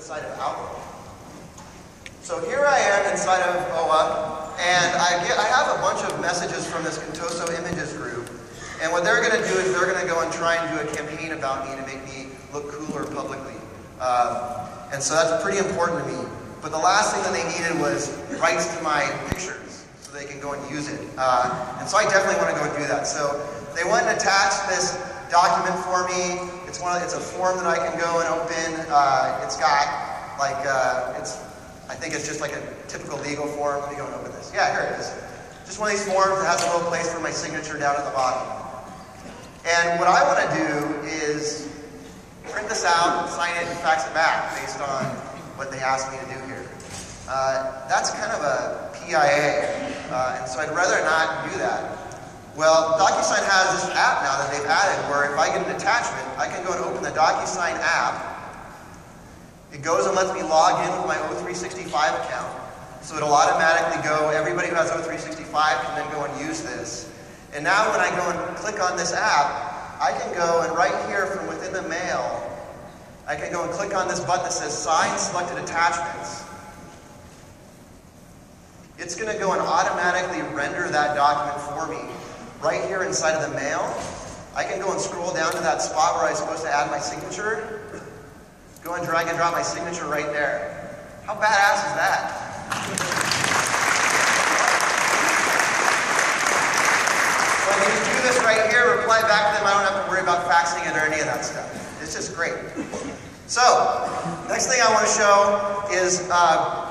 inside of Outlook. So here I am inside of OWA, and I, get, I have a bunch of messages from this Contoso Images group. And what they're going to do is they're going to go and try and do a campaign about me to make me look cooler publicly. Um, and so that's pretty important to me. But the last thing that they needed was rights to my pictures so they can go and use it. Uh, and so I definitely want to go and do that. So they went and attached this document for me. It's one. Of, it's a form that I can go and open. Uh, it's got like uh, it's. I think it's just like a typical legal form. Let me go and open this. Yeah, here it is. Just one of these forms that has a little place for my signature down at the bottom. And what I want to do is print this out, sign it, and fax it back based on what they asked me to do here. Uh, that's kind of a PIA, uh, and so I'd rather not do that. Well, DocuSign has this app now that they've added where if I get an attachment, I can go and open the DocuSign app. It goes and lets me log in with my O365 account. So it'll automatically go, everybody who has O365 can then go and use this. And now when I go and click on this app, I can go and right here from within the mail, I can go and click on this button that says Sign Selected Attachments. It's going to go and automatically render that document for me right here inside of the mail, I can go and scroll down to that spot where I was supposed to add my signature, go and drag and drop my signature right there. How badass is that? So I can just do this right here, reply back to them. I don't have to worry about faxing it or any of that stuff. It's just great. So, next thing I want to show is uh,